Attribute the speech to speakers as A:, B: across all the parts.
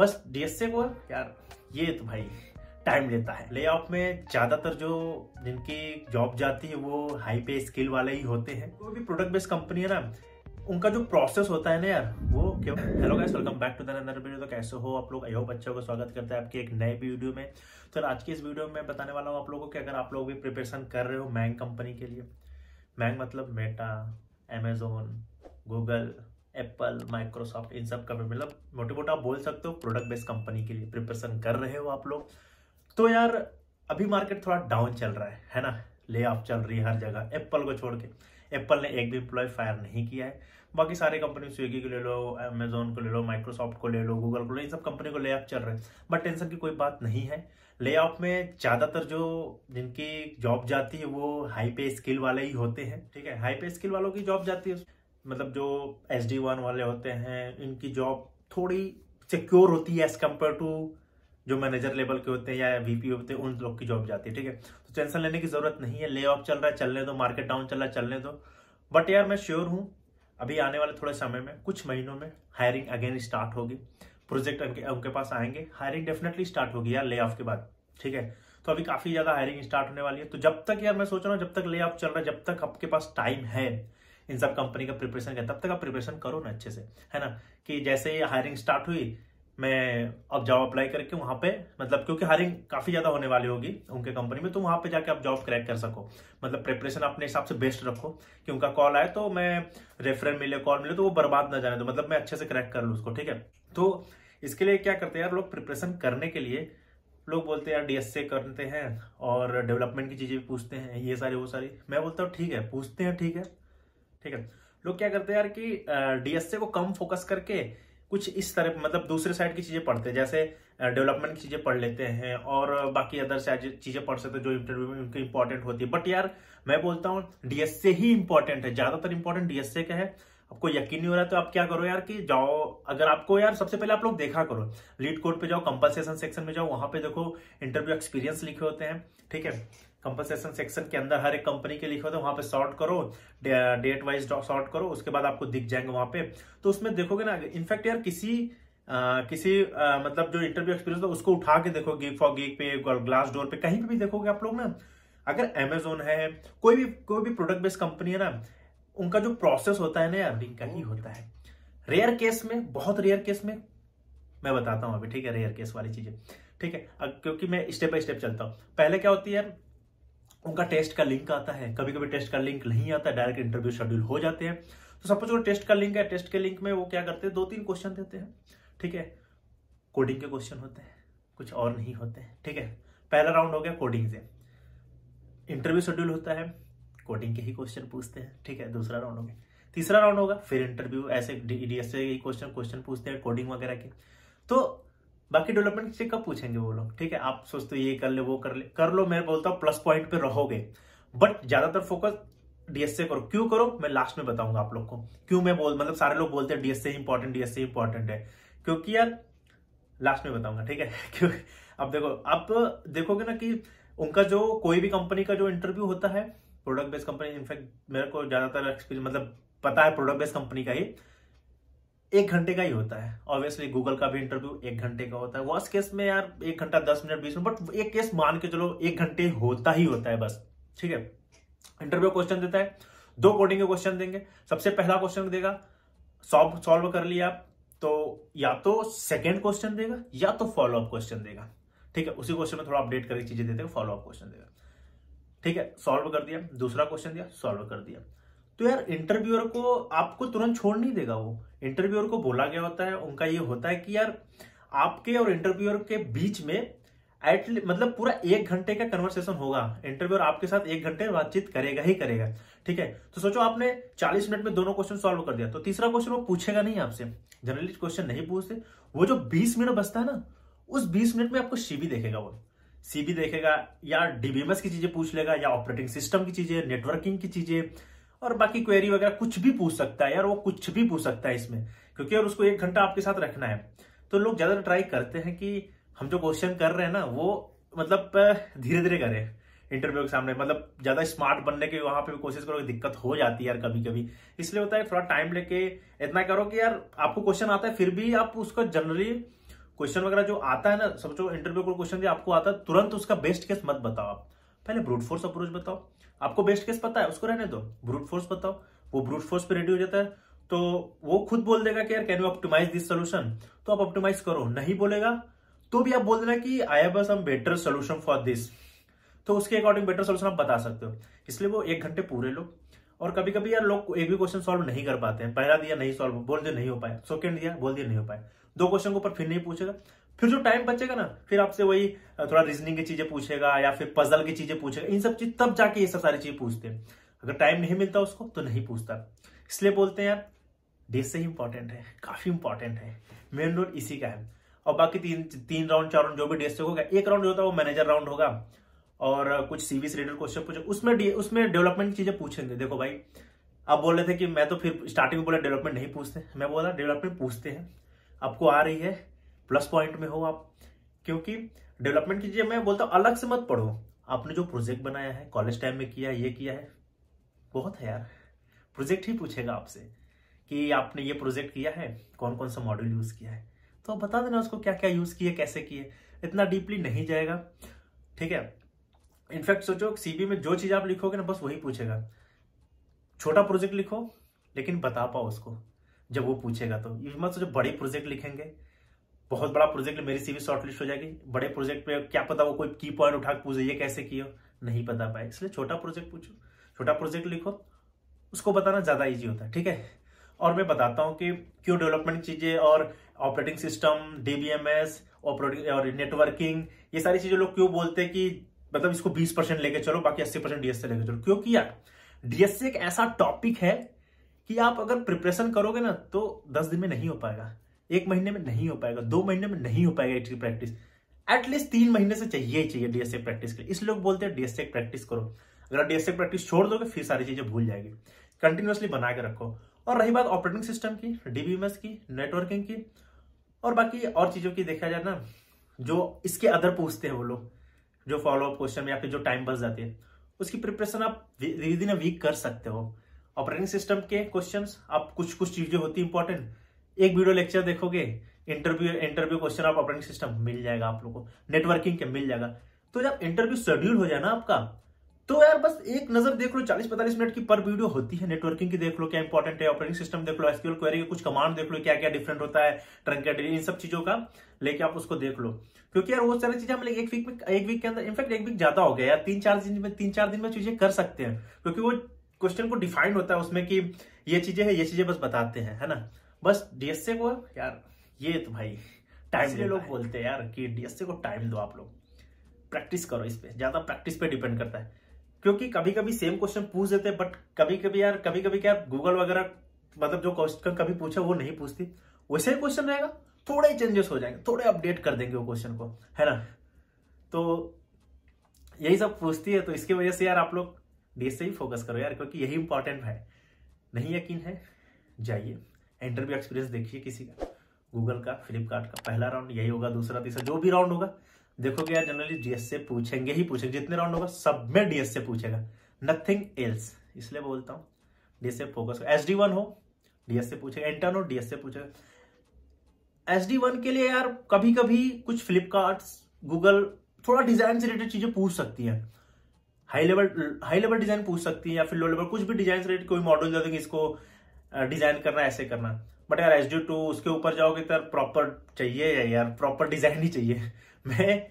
A: बस डीएसए को यार, ये तो भाई टाइम लेता है। ले ऑफ़ में ज़्यादातर जो जिनकी जॉब जाती है, वो हाई पे स्किल वाले ही होते हैं। कोई भी प्रोडक्ट बेस्ड कंपनी है ना। उनका जो प्रोसेस होता है ना यार, वो क्यों? Hello guys welcome back to the another video तो कैसे हो आप लोग? आई अच्छे को स्वागत करते हैं आपके एक नए वीडियो में। तो आज की इस वीडियो में बताने वाला हूँ आप लोगों को अगर आप लोग भी प्रिपरेशन कर रहे हो मैंग कंपनी के लिए मैंग मतलब Meta Amazon Google Apple Microsoft इन सब का मतलब मोटे मोटा आप बोल सकते हो प्रोडक्ट बेस्ड कंपनी के लिए प्रिपरेशन कर रहे हो आप लोग। तो यार, अभी मार्केट थोड़ा डाउन चल रहा है है ना? ले ऑफ़ चल रही है हर जगह एप्पल को छोड़ के। एप्पल ने एक भी एम्प्लॉय फायर नहीं किया है। बाकी सारे कंपनी स्विगी को ले लो अमेजोन को ले लो माइक्रोसॉफ्ट को ले लो गूगल को लो इन सब कंपनी को ले ऑफ़ चल रहे हैं। बट टेंशन की कोई बात नहीं है। ले ऑफ़ में ज़्यादातर जो जिनकी जॉब जाती है, वो हाई पे स्किल वाले ही होते हैं, ठीक है? हाई पे स्किल वालों की जॉब जाती है। मतलब जो एस डी वन वाले होते हैं इनकी जॉब थोड़ी सिक्योर होती है एज कंपेयर टू जो मैनेजर लेवल के होते हैं या वीपी होते हैं उन लोग की जॉब जाती है ठीक है? तो टेंशन लेने की ज़रूरत नहीं है ले ऑफ़ चल रहा है चलने दो मार्केट डाउन चल रहा है चलने दो। बट यार मैं श्योर हूँ अभी आने वाले थोड़े समय में कुछ महीनों में हायरिंग अगेन स्टार्ट होगी। प्रोजेक्ट उनके, उनके पास आएँगे हायरिंग डेफिनेटली स्टार्ट होगी यार ले ऑफ़ के बाद ठीक है? तो अभी काफ़ी ज़्यादा हायरिंग स्टार्ट होने वाली है। तो जब तक यार मैं सोच रहा हूँ जब तक ले ऑफ़ चल रहा है जब तक आपके पास टाइम है इन सब कंपनी का प्रिपरेशन का तब तक आप प्रिपरेशन करो ना अच्छे से, है ना? कि जैसे हायरिंग स्टार्ट हुई, मैं अब जॉब अप्लाई करके वहाँ पे मतलब क्योंकि हायरिंग काफ़ी ज़्यादा होने वाली होगी उनके कंपनी में तो वहाँ पे जाके आप जॉब क्रैक कर सको। मतलब प्रिपरेशन अपने हिसाब से बेस्ट रखो कि उनका कॉल आए तो मैं रेफरेंस मिले कॉल मिले तो वो बर्बाद ना जाने दो मतलब मैं अच्छे से क्रैक कर लू उसको, ठीक है? तो इसके लिए क्या करते हैं यार, लोग प्रिपरेशन करने के लिए, लोग बोलते हैं यार डीएसए करते हैं और डेवलपमेंट की चीज़ें भी पूछते हैं, ये सारी, वो सारी। मैं बोलता हूँ, ठीक है, पूछते हैं, ठीक है ठीक है? लोग क्या करते हैं यार कि डीएसए को कम फोकस करके कुछ इस तरह मतलब दूसरे साइड की चीज़ें पढ़ते हैं, जैसे डेवलपमेंट की चीज़ें पढ़ लेते हैं और बाकी अदर साइड चीज़ें पढ़ सकते हैं, जो इंटरव्यू में उनकी इंपॉर्टेंट होती है। बट यार, मैं बोलता हूँ डीएसए ही इंपॉर्टेंट है, ज़्यादातर इंपॉर्टेंट डीएसए का है। आपको यकीन नहीं हो रहा तो आप क्या करो यार कि जाओ, अगर आपको यार सबसे पहले आप लोग देखा करो लीड कोड पे जाओ कंपलसेशन सेक्शन में जाओ, वहाँ पे देखो इंटरव्यू एक्सपीरियंस लिखे होते हैं, ठीक है? कंपनसेशन सेक्शन के अंदर हर एक कंपनी के लिखे होते हैं वहाँ पे सॉर्ट करो डेट वाइज सॉर्ट करो उसके बाद आपको दिख जाएँगे वहाँ पे। तो उसमें देखोगे ना इनफैक्ट यार किसी आ, किसी आ, मतलब जो इंटरव्यू एक्सपीरियंस था उसको उठा के देखो गिग फॉर गिग पे ग्लास डोर पे कहीं पे भी देखोगे आप लोग ना। अगर अमेजोन है कोई भी कोई भी प्रोडक्ट बेस्ड कंपनी है ना उनका जो प्रोसेस होता है ना यार का ही होता है। रेयर केस में बहुत रेयर केस में मैं बताता हूँ अभी ठीक है रेयर केस वाली चीज़ें। ठीक है क्योंकि मैं स्टेप बाय स्टेप चलता हूँ। पहले क्या होती है उनका टेस्ट का लिंक आता है। कभी कभी टेस्ट का लिंक नहीं आता, डायरेक्ट इंटरव्यू शेड्यूल हो जाते हैं। तो सपोज़ वो टेस्ट का लिंक है, टेस्ट के लिंक में वो क्या करते हैं? दो तीन क्वेश्चन देते हैं, ठीक है? कोडिंग के क्वेश्चन होते हैं, कुछ और नहीं होते हैं ठीक है? पहला राउंड हो गया कोडिंग से। इंटरव्यू शेड्यूल होता है, कोडिंग के ही क्वेश्चन पूछते हैं, ठीक है? दूसरा राउंड हो गया। तीसरा राउंड होगा, फिर इंटरव्यू, ऐसे डीएस से क्वेश्चन क्वेश्चन पूछते हैं, कोडिंग वगैरह के। तो बाकी डेवलपमेंट से कब पूछेंगे वो लोग? ठीक है, आप सोचते ये कर ले, वो कर ले। कर लो, मैं बोलता हूँ प्लस पॉइंट पे रहोगे। बट ज़्यादातर फोकस डीएसए करो। क्यों करो? मैं लास्ट में बताऊँगा आप लोग को। क्यों मैं बोल मतलब सारे लोग बोलते हैं डीएसए इंपॉर्टेंट डीएसए इंपॉर्टेंट है। क्योंकि यार लास्ट में बताऊँगा, ठीक है? क्योंकि अब देखो आप देखोगे ना कि उनका जो कोई भी कंपनी का जो इंटरव्यू होता है प्रोडक्ट बेस्ड कंपनी इनफैक्ट मेरे को ज़्यादातर एक्सपीरियंस मतलब पता है प्रोडक्ट बेस्ड कंपनी का ही। एक घंटे का ही होता है। ऑब्वियसली गूगल का भी इंटरव्यू एक घंटे का होता है। वर्स्ट केस में यार, एक घंटा, दस मिनट, बीस मिनट बट एक केस मान के चलो, एक घंटे होता ही होता है बस। ठीक है? इंटरव्यू क्वेश्चन देता है। दो कोडिंग के क्वेश्चन देंगे। सबसे पहला क्वेश्चन देगा सॉल्व सॉल्व कर लिया। आप तो या तो सेकेंड क्वेश्चन देगा, या तो फॉलो अप क्वेश्चन देगा। ठीक है? उसी क्वेश्चन में थोड़ा अपडेट करके चीज़ें देते फॉलो अप क्वेश्चन देगा। ठीक है? सॉल्व कर दिया। दूसरा क्वेश्चन दिया सॉल्व कर दिया। तो यार इंटरव्यूअर को आपको तुरंत छोड़ नहीं देगा वो। इंटरव्यूअर को बोला गया होता है, उनका ये होता है कि यार, आपके और इंटरव्यूअर के बीच में एटली मतलब पूरा एक घंटे का कन्वर्सेशन होगा। इंटरव्यूअर आपके साथ एक घंटे बातचीत करेगा ही करेगा, ठीक है? तो सोचो आपने 40 मिनट में दोनों क्वेश्चन सॉल्व कर दिया तो तीसरा क्वेश्चन वो पूछेगा नहीं आपसे। जनरली क्वेश्चन नहीं पूछते। वो जो 20 मिनट बचता है ना, उस 20 मिनट में आपको सीबी देखेगा वो। सीबी देखेगा या डीबीएमएस की चीज़ें पूछ लेगा या ऑपरेटिंग सिस्टम की चीज़ें नेटवर्किंग की चीज़ें और बाकी क्वेरी वगैरह कुछ भी पूछ सकता है यार, वो कुछ भी पूछ सकता है इसमें, क्योंकि यार उसको एक घंटा आपके साथ रखना है। तो लोग ज़्यादा ट्राई करते हैं कि हम जो क्वेश्चन कर रहे हैं ना, वो मतलब धीरे धीरे करें इंटरव्यू के सामने। मतलब ज़्यादा स्मार्ट बनने की वहाँ पे भी कोशिश करो दिक्कत हो जाती है यार कभी कभी इसलिए होता है थोड़ा टाइम लेके इतना करो कि यार आपको क्वेश्चन आता है, फिर भी आप उसका जनरली क्वेश्चन वगैरह जो आता है ना जो इंटरव्यू को क्वेश्चन आपको आता है, तुरंत उसका बेस्ट केस मत बताओ आप। पहले ब्रूट फोर्स अप्रोच बताओ। आपको बेस्ट केस पता है, उसको रहने दो। ब्रूट फोर्स बताओ। वो ब्रूट फोर्स पे रेडी हो जाता है तो वो खुद बोल देगा कि यार can you optimise this solution तो आप ऑप्टिमाइज करो। नहीं बोलेगा तो भी आप बोल देना कि I have some better solution for this तो उसके अकॉर्डिंग बेटर सोल्यूशन आप बता सकते हो। इसलिए वो एक घंटे पूरे लो। और कभी कभी यार लोग एक भी क्वेश्चन सॉल्व नहीं कर पाते हैं। पहला दिया, नहीं सॉल्व बोल दिया, नहीं हो पाया। सेकेंड दिया, बोल दिया, नहीं हो पाया। दो क्वेश्चन के ऊपर फिर नहीं पूछेगा। फिर जो टाइम बचेगा ना, फिर आपसे वही थोड़ा रीजनिंग की चीज़ें पूछेगा या फिर पजल की चीज़ें पूछेगा, इन सब चीज़, तब जाके ये सब सारी चीज़ पूछते हैं। अगर टाइम नहीं मिलता उसको तो नहीं पूछता। इसलिए बोलते हैं देश से ही इंपॉर्टेंट है, काफ़ी इंपॉर्टेंट है। मेन रोड इसी का है। और बाकी तीन तीन राउंड चार राउंड जो भी डेस्ट से होगा, एक राउंड जो होता है वो मैनेजर राउंड होगा। और कुछ सीवी से रिलेटेड क्वेश्चन पूछे, उसमें उसमें डेवलपमेंट चीज़ें पूछेंगे। देखो भाई, आप बोल रहे थे कि मैं तो फिर स्टार्टिंग में बोला डेवलपमेंट नहीं पूछते। मैं बोला डेवलपमेंट पूछते हैं। आपको आ रही है प्लस पॉइंट में हो आप। क्योंकि डेवलपमेंट की मैं बोलता हूँ, अलग से मत पढ़ो। आपने जो प्रोजेक्ट बनाया है, कॉलेज टाइम में किया, ये किया है, बहुत है यार। प्रोजेक्ट ही पूछेगा आपसे कि आपने ये प्रोजेक्ट किया है कौन कौन सा मॉड्यूल यूज़ किया है। तो आप बता देना उसको क्या क्या यूज़ किए, कैसे किए। इतना डीपली नहीं जाएगा, ठीक है? इनफैक्ट सोचो सीबी में जो चीज़ आप लिखोगे ना, बस वही पूछेगा। छोटा प्रोजेक्ट लिखो, लेकिन बता पाओ उसको, जब वो पूछेगा तो। मत सोचो, बड़े प्रोजेक्ट लिखेंगे बहुत बड़ा प्रोजेक्ट मेरी सीवी शॉर्टलिस्ट हो जाएगी। बड़े प्रोजेक्ट पे क्या पता वो कोई की पॉइंट उठा के पूछे, ये कैसे किया? नहीं पता पाए इसलिए छोटा प्रोजेक्ट पूछो। छोटा प्रोजेक्ट लिखो। उसको बताना ज़्यादा इजी होता है, ठीक है? और मैं बताता हूँ कि क्यों डेवलपमेंट चीज़ें और ऑपरेटिंग सिस्टम डीबीएमएस और नेटवर्किंग ये सारी चीज़ें लोग क्यों बोलते हैं कि मतलब इसको 20 परसेंट लेके चलो, बाकी 80 परसेंट डीएस से लेके चलो? क्यों किया? डीएस एक ऐसा टॉपिक है कि आप अगर प्रिपरेशन करोगे ना तो 10 दिन में नहीं हो पाएगा। एक महीने में नहीं हो पाएगा, दो महीने में नहीं हो पाएगा इसकी प्रैक्टिस एटलीस्ट तीन महीने से चाहिए ही चाहिए डीएसए प्रैक्टिस के लिए। इसलिए लोग बोलते हैं डीएसए प्रैक्टिस करो। अगर डीएसए प्रैक्टिस छोड़ दोगे, फिर सारी चीज़ें भूल जाएगी। कंटिन्यूसली बना के रखो। और रही बात ऑपरेटिंग सिस्टम की डीबीएमएस की नेटवर्किंग की, और बाकी और चीज़ों की देखा जाए ना, जो इसके अदर पूछते हैं वो लोग, जो फॉलो अप क्वेश्चन या फिर जो टाइम बच जाती है, उसकी प्रिपरेशन आप विद इन अ वीक कर सकते हो। ऑपरेटिंग सिस्टम के क्वेश्चंस आप कुछ कुछ चीज़ें होती इंपॉर्टेंट एक वीडियो लेक्चर देखोगे interview interview question of operating system मिल जाएगा आप लोगों को नेटवर्किंग के मिल जाएगा। तो जब इंटरव्यू शेड्यूल हो जाए ना आपका तो यार बस एक नज़र देख लो 40-45 मिनट की पर वीडियो होती है नेटवर्किंग की देख लो, क्या इंपॉर्टेंट है ऑपरेटिंग सिस्टम देख लो एसक्यूएल क्वेरी के कुछ कमांड देख लो क्या क्या डिफरेंट होता है ट्रंकेट इन सब चीज़ों का लेके आप उसको देख लो। क्योंकि यार वो सारी चीज़ें हम एक वीक में, एक वीक के अंदर इनफैक्ट एक वीक ज़्यादा हो गया यार तीन चार दिन में तीन चार दिन में चीज़ें कर सकते हैं। क्योंकि वो क्वेश्चन को डिफाइंड होता है उसमें कि ये चीज़ें है, ये चीज़ें बस बताते हैं, है ना? बस डीएसए को यार ये तो भाई टाइम ले लोग बोलते हैं यार कि डीएसए को टाइम दो आप लोग। प्रैक्टिस करो इस पे ज़्यादा प्रैक्टिस पे डिपेंड करता है। क्योंकि कभी कभी सेम क्वेश्चन पूछ देते हैं बट कभी कभी यार कभी कभी क्या गूगल वगैरह मतलब जो क्वेश्चन कभी पूछा वो नहीं पूछती। वैसे ही क्वेश्चन रहेगा थोड़े चेंजेस हो जाएँगे थोड़े अपडेट कर देंगे वो क्वेश्चन को है ना? तो यही सब पूछती है तो इसकी वजह से यार आप लोग डीएसए ही फोकस करो यार क्योंकि यही इंपॉर्टेंट है। नहीं यकीन है जाइए। इंटरव्यू एक्सपीरियंस देखिए किसी का। गूगल का, फ्लिपकार्ट का, पहला राउंड यही होगा, दूसरा, तीसरा, जो भी राउंड होगा। देखोगे यार जनरली डीएस से पूछेंगे ही पूछेंगे, जितने राउंड होगा, सब में डीएस से पूछेगा। नथिंग एल्स इसलिए बोलता हूँ डीएस से फोकस एस डी वन हो डीएस से पूछेगा। इंटर्न हो डीएस से पूछेगा। एस डी वन के लिए यार कभी कभी कुछ फ्लिपकार्ट गूगल थोड़ा डिज़ाइन से रिलेटेड चीज़ें पूछ सकती है। High level high level design पूछ सकती है या फिर लो लेवल कुछ भी डिज़ाइन से रिलेटेड कोई मॉडल दे देंगे, इसको डिज़ाइन करना, ऐसे करना। बट यार एस डी टू उसके ऊपर जाओगे तो प्रॉपर चाहिए यार प्रॉपर डिज़ाइन ही चाहिए। मैं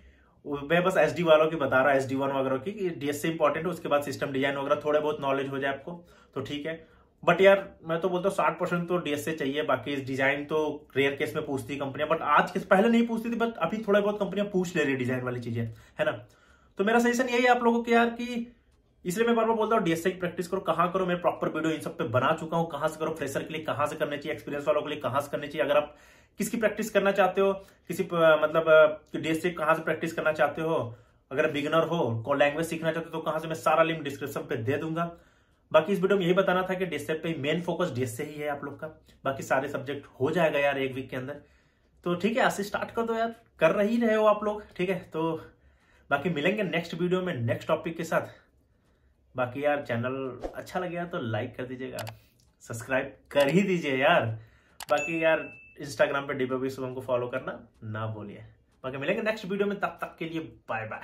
A: मैं बस एस डी वालों की बता रहा हूँ एस डी वन वगैरह की डीएस से इंपॉर्टेंट है, उसके बाद सिस्टम डिज़ाइन वगैरह, थोड़े बहुत नॉलेज हो जाए आपको तो ठीक है। बट यार, मैं तो बोलता हूँ, साठ परसेंट तो डीएस चाहिए, बाकी डिज़ाइन तो रेयर केस में पूछती कंपनियाँ बट आज के, पहले नहीं पूछती थी बट अभी थोड़ा बहुत कंपनियाँ पूछ ले रही डिज़ाइन वाली चीज़ें, है ना? तो मेरा सजेशन यही है आप लोगों के यार की इसलिए मैं बार बार बोलता हूँ डीएसए की प्रैक्टिस करो, कहाँ करो, मैं प्रॉपर वीडियो इन सब पे बना चुका हूँ, कहाँ से करो फ्रेशर के लिए कहाँ से करने चाहिए एक्सपीरियंस वालों के लिए कहाँ से करने चाहिए, अगर आप किसकी प्रैक्टिस करना चाहते हो, किसी मतलब डीएसए कहाँ से प्रैक्टिस करना चाहते हो, अगर बिगनर हो को लैंग्वेज सीखना चाहते हो तो कहाँ से मैं सारा लिंक डिस्क्रिप्शन पे दे दूँगा। बाकी इस वीडियो में यही बताना था कि डीएसए पे मेन फोकस डीएसए ही है आप लोग का, बाकी सारे सब्जेक्ट हो जाएगा यार एक वीक के अंदर। तो ठीक है, आज से स्टार्ट कर दो यार, कर रही रहे हो आप लोग, ठीक है तो बाकी मिलेंगे नेक्स्ट वीडियो में नेक्स्ट टॉपिक के साथ। बाकी यार चैनल अच्छा लगे तो लाइक कर दीजिएगा। सब्सक्राइब कर ही दीजिए यार। बाकी यार इंस्टाग्राम पे डिबोबी शुभम को फॉलो करना ना भूलिए। बाकी मिलेंगे नेक्स्ट वीडियो में, तब तक के लिए बाय बाय